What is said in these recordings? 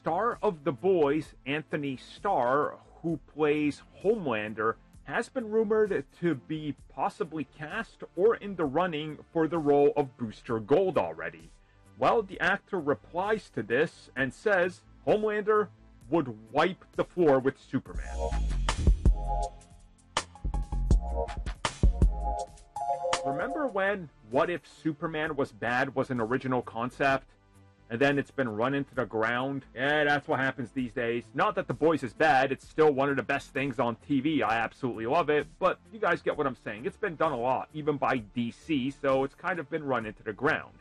star of The Boys, Antony Starr, who plays Homelander, has been rumored to be possibly cast or in the running for the role of Booster Gold already. Well, the actor replies to this and says Homelander would wipe the floor with Superman. Remember when What If Superman Was Bad was an original concept? And then it's been run into the ground? Yeah, that's what happens these days. Not that The Boys is bad, it's still one of the best things on TV. I absolutely love it, but you guys get what I'm saying. It's been done a lot, even by DC, so it's kind of been run into the ground.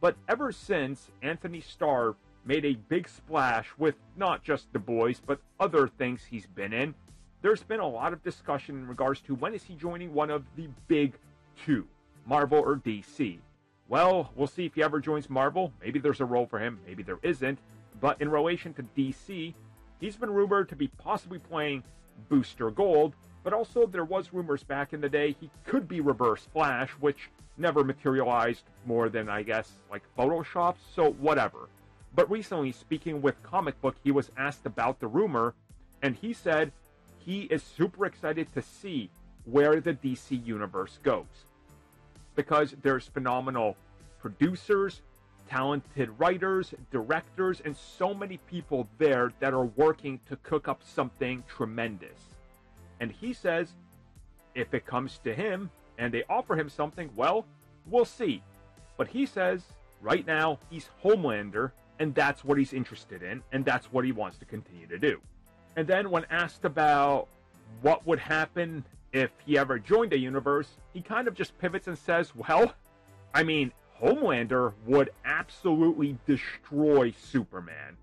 But ever since Antony Starr made a big splash with not just The Boys, but other things he's been in, there's been a lot of discussion in regards to when is he joining one of the big two, Marvel or DC. Well, we'll see if he ever joins Marvel. Maybe there's a role for him, maybe there isn't. But in relation to DC, he's been rumored to be possibly playing Booster Gold, but also there was rumors back in the day he could be Reverse Flash, which never materialized more than I guess like Photoshop, so whatever. But recently, speaking with Comic Book, he was asked about the rumor, and he said he is super excited to see where the DC universe goes. Because there's phenomenal producers, talented writers, directors, and so many people there that are working to cook up something tremendous. And he says, if it comes to him and they offer him something, well, we'll see. But he says, right now, he's Homelander, and that's what he's interested in, and that's what he wants to continue to do. And then, when asked about what would happen if he ever joined the universe, he kind of just pivots and says, well, I mean, Homelander would absolutely destroy Superman.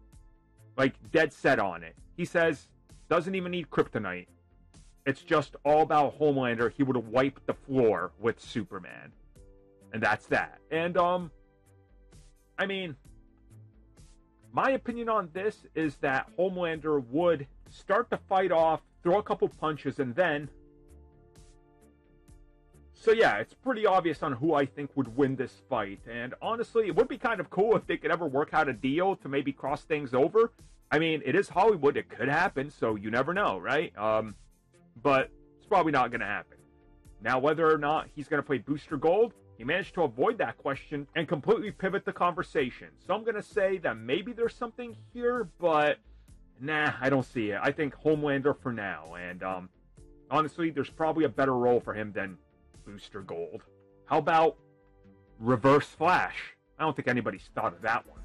Like, dead set on it. He says, doesn't even need kryptonite. It's just all about Homelander. He would wipe the floor with Superman. And that's that. And, um, I mean, my opinion on this is that Homelander would start the fight off, throw a couple punches, and then. So, yeah, it's pretty obvious on who I think would win this fight. And honestly, it would be kind of cool if they could ever work out a deal to maybe cross things over. I mean, it is Hollywood, it could happen, so you never know, right? Um, but it's probably not going to happen. Now, whether or not he's going to play Booster Gold, he managed to avoid that question and completely pivot the conversation. So I'm going to say that maybe there's something here, but nah, I don't see it. I think Homelander for now. And um, honestly, there's probably a better role for him than Booster Gold. How about Reverse Flash? I don't think anybody's thought of that one.